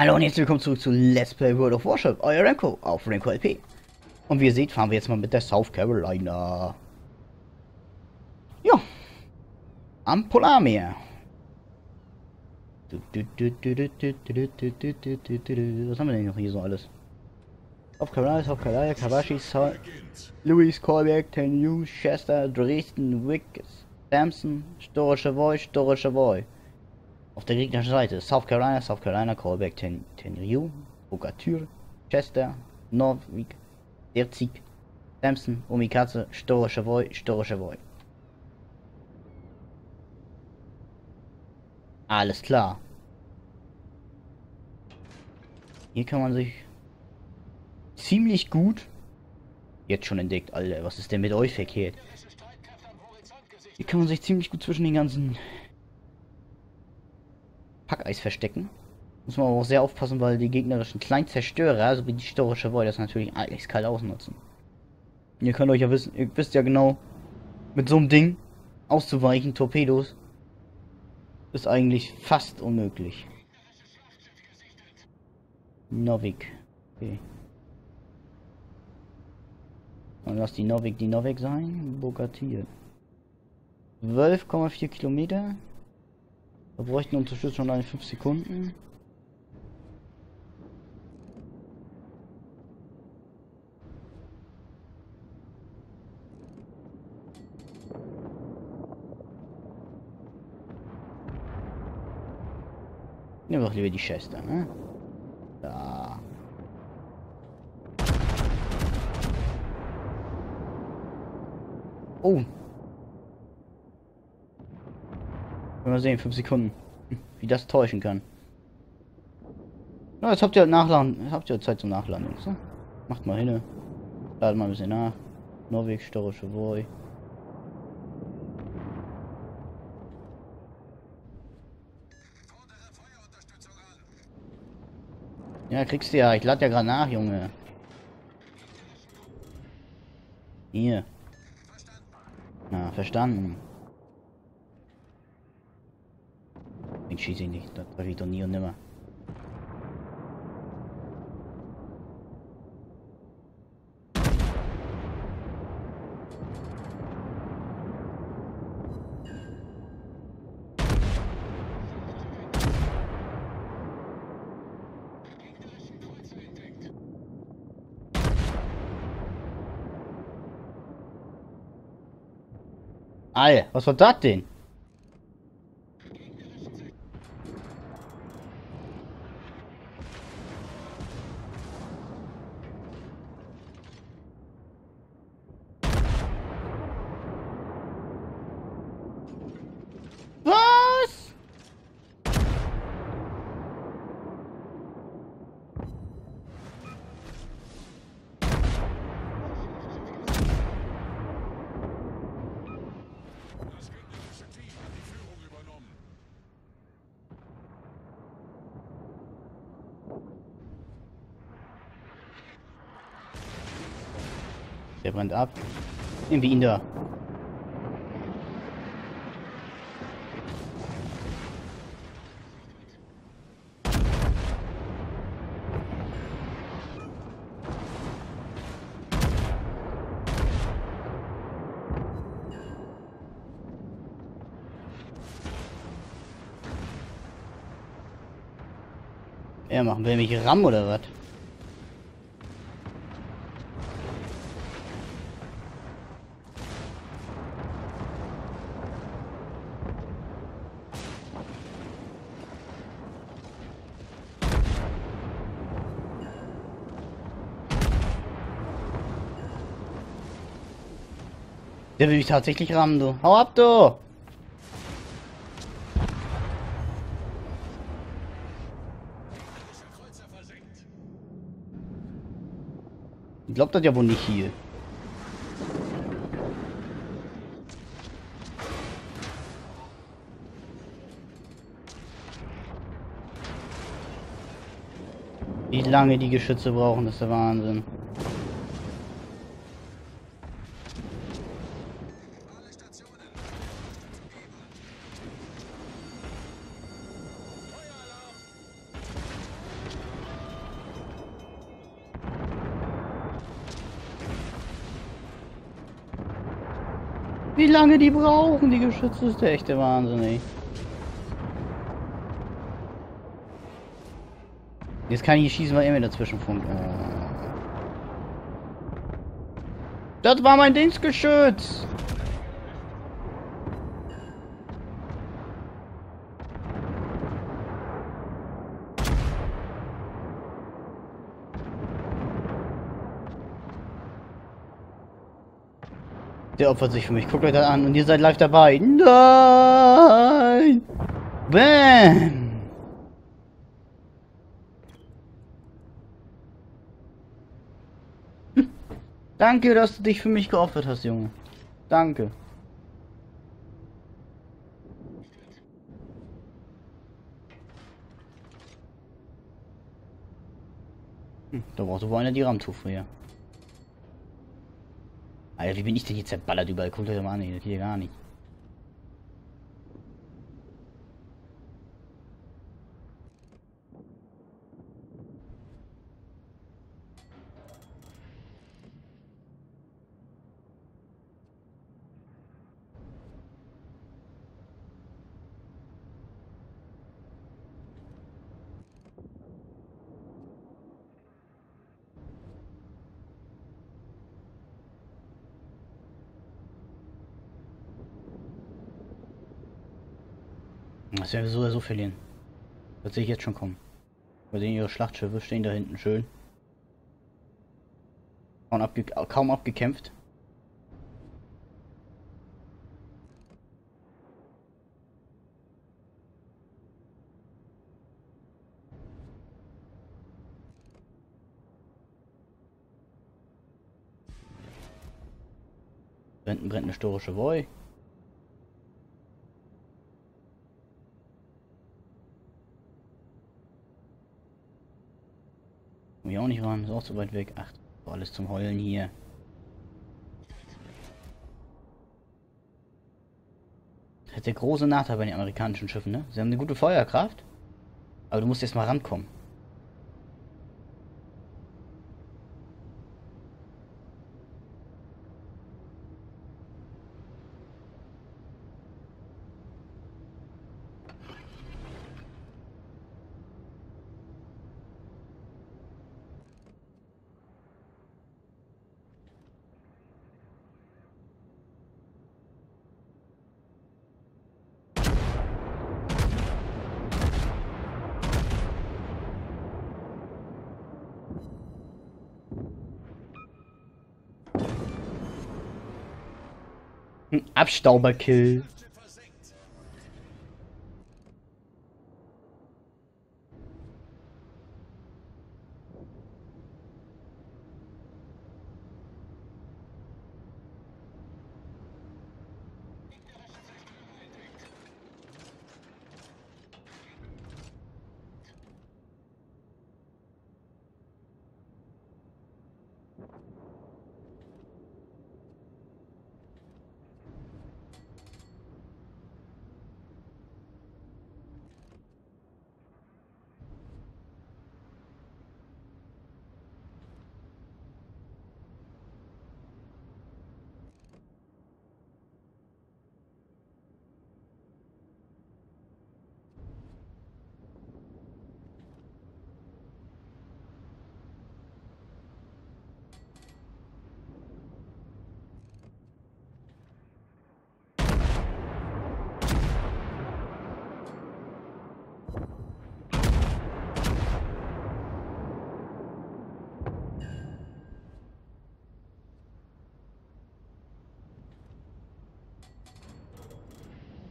Hallo und herzlich willkommen zurück zu Let's Play World of Warship, euer Renko auf Renko LP. Und wie ihr seht, fahren wir jetzt mal mit der South Carolina. Ja. Am Polarmeer. Was haben wir denn noch hier so alles? South Carolina, South Carolina, Kawashi, Sa Louis, Kolberg, Tenue, Chester, Dresden, Wick, Samson, Storische Voy, Storische Voy. Auf der gegnerischen Seite South Carolina, South Carolina, Callback, Ten Tenerife, Bogatyr, Chester, Norwich, Derzig, Storische Voy, Storische Voy. Alles klar. Hier kann man sich ziemlich gut jetzt schon entdeckt, Alter. Was ist denn mit euch verkehrt? Hier kann man sich ziemlich gut zwischen den ganzen Packeis verstecken. Muss man aber auch sehr aufpassen, weil die gegnerischen Kleinzerstörer, also wie die storische Void, das natürlich eiskalt ausnutzen. Ihr könnt euch ja wissen, ihr wisst ja genau, mit so einem Ding auszuweichen, Torpedos, ist eigentlich fast unmöglich. Novik. Okay. Und lass die Novik die Novik sein. Bogatir. 12,4 Kilometer. Wir bräuchten Unterstützung in 5 Sekunden. Nehmen wir doch lieber die Chester, ne? Da. Oh, Mal sehen, 5 Sekunden. Wie das täuschen kann. Ja, jetzt habt ihr nachladen. Habt ihr Zeit zum Nachladen, So. Macht mal hin. Ladet mal ein bisschen nach. Norweg, Storische Boy. Ja, kriegst du ja. Ich lade ja gerade nach, Junge. Hier. Na, verstanden. Den schieße ich nicht, da treffe ich doch nie und nimmer. Alter, was war das denn? Der brennt ab. Wir ihn da. Ja, machen wir mich Ram oder was? Der will mich tatsächlich rammen, du. Hau ab, du! Ich glaub das ja wohl nicht hier. Wie lange die Geschütze brauchen, das ist der Wahnsinn. Wie lange die brauchen, die Geschütze, ist der echte Wahnsinn, ey. Jetzt kann ich hier schießen, weil er mir dazwischen funkt. Oh. Das war mein Dienstgeschütz! Der opfert sich für mich. Guckt euch das an und ihr seid live dabei. Nein! Bam! Danke, dass du dich für mich geopfert hast, Junge. Danke. Hm, da braucht wohl einer die Rammtufe hier. Alter, wie bin ich denn jetzt zerballert überall? Guckt euch mal an, das geht gar nicht. Das werden wir so oder so verlieren. Das sehe ich jetzt schon kommen. Wir sehen ihre Schlachtschiffe stehen da hinten schön. Kaum, abge kaum abgekämpft. Hinten brennt eine storische Woi. Komm ich auch nicht ran, ist auch so weit weg. Ach, alles zum Heulen hier. Das ist der große Nachteil bei den amerikanischen Schiffen, ne? Sie haben eine gute Feuerkraft, aber du musst erst mal rankommen. Abstauberkill.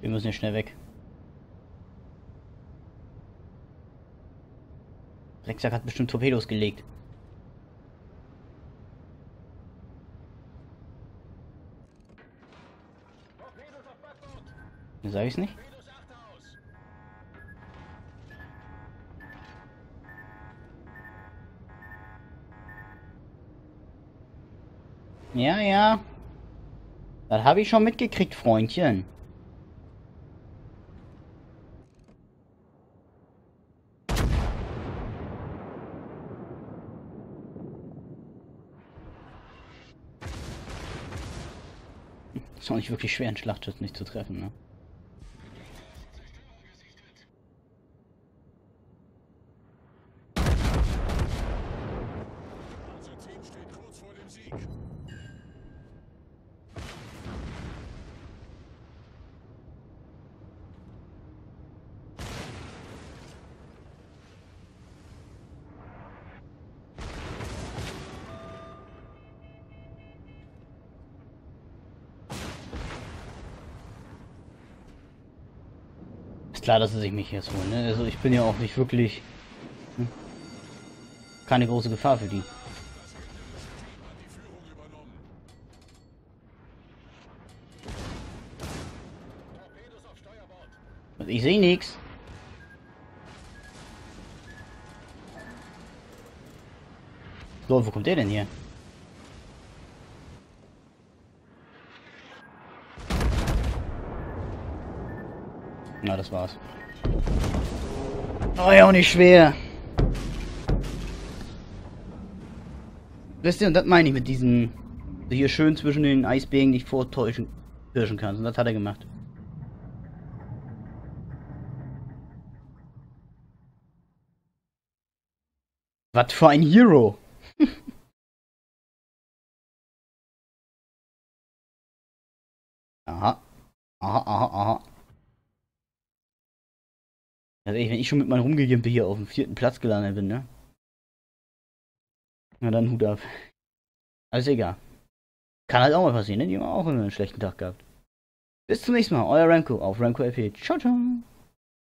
Wir müssen hier schnell weg. Rexak hat bestimmt Torpedos gelegt. Sag ich's nicht? Ja, ja. Das habe ich schon mitgekriegt, Freundchen. Ist auch nicht wirklich schwer, einen Schlachtschiff nicht zu treffen, ne? Ist klar, dass sie sich mich jetzt holen. Ne? Also ich bin ja auch nicht wirklich hm, keine große Gefahr für die. Ich sehe nichts. So, wo kommt der denn hier? Na, das war's. Oh ja, auch nicht schwer. Wisst ihr, und das meine ich mit diesen... Hier schön zwischen den Eisbergen nicht vortäuschen pirschen kannst. Und das hat er gemacht. Was für ein Hero! aha. Aha, aha, aha. Also wenn ich schon mit meinem Rumgegimpe hier auf dem vierten Platz gelandet bin, ne? Na dann Hut ab. Alles egal. Kann halt auch mal passieren, ne? Die haben auch einen schlechten Tag gehabt. Bis zum nächsten Mal, euer Ramco auf Ramco LP. Ciao, ciao.